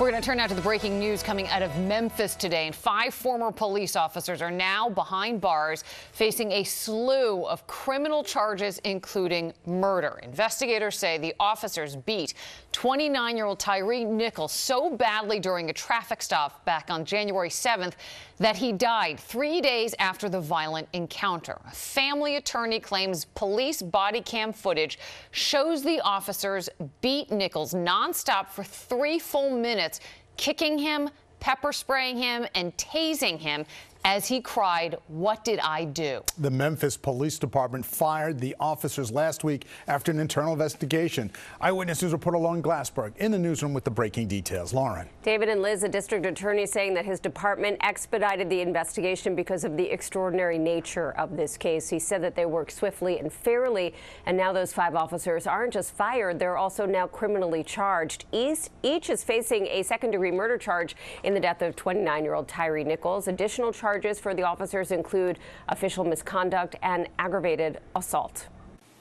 We're going to turn now to the breaking news coming out of Memphis today. And five former police officers are now behind bars facing a slew of criminal charges, including murder. Investigators say the officers beat 29 year old Tyre Nichols so badly during a traffic stop back on January 7th that he died three days after the violent encounter. A family attorney claims police body cam footage shows the officers beat Nichols nonstop for three full minutes minutes, kicking him, pepper spraying him, and tasing him as he cried, What did I do? The Memphis Police Department fired the officers last week after an internal investigation. Eyewitness News reporter Lauren Glassberg in the newsroom with the breaking details. Lauren. David and Liz, the district attorney, saying that his department expedited the investigation because of the extraordinary nature of this case. He said that they worked swiftly and fairly, and now those five officers aren't just fired, they're also now criminally charged. Each, each is facing a second degree murder charge in the death of 29 year old Tyre Nichols. Additional charges charges for the officers include official misconduct and aggravated assault.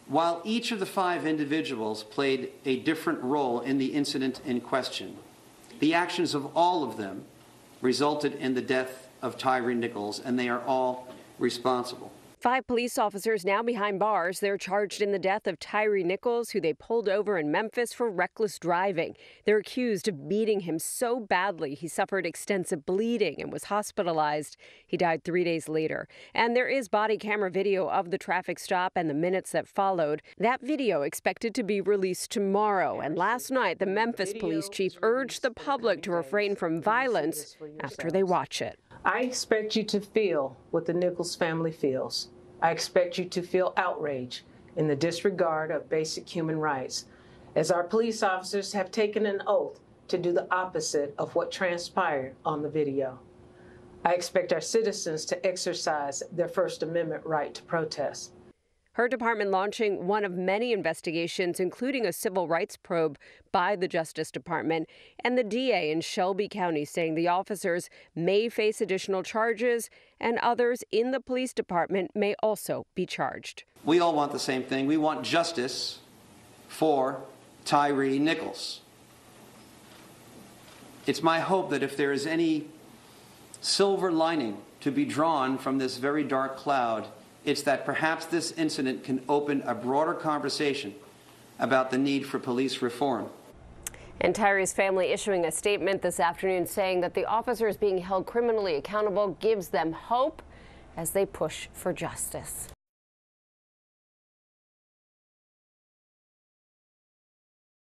While each of the five individuals played a different role in the incident in question, the actions of all of them resulted in the death of Tyre Nichols, and they are all responsible. Five police officers now behind bars. They're charged in the death of Tyre Nichols, who they pulled over in Memphis for reckless driving. They're accused of beating him so badly he suffered extensive bleeding and was hospitalized. He died three days later. And there is body camera video of the traffic stop and the minutes that followed. That video expected to be released tomorrow. And last night, the Memphis police chief urged the public to refrain from violence after they watch it. I expect you to feel what the Nichols family feels. I expect you to feel outrage in the disregard of basic human rights, as our police officers have taken an oath to do the opposite of what transpired on the video. I expect our citizens to exercise their First Amendment right to protest. Her department launching one of many investigations, including a civil rights probe by the Justice Department, and the DA in Shelby County saying the officers may face additional charges and others in the police department may also be charged. We all want the same thing. We want justice for Tyre Nichols. It's my hope that if there is any silver lining to be drawn from this very dark cloud, it's that perhaps this incident can open a broader conversation about the need for police reform. And Tyre's family issuing a statement this afternoon saying that the officers being held criminally accountable gives them hope as they push for justice.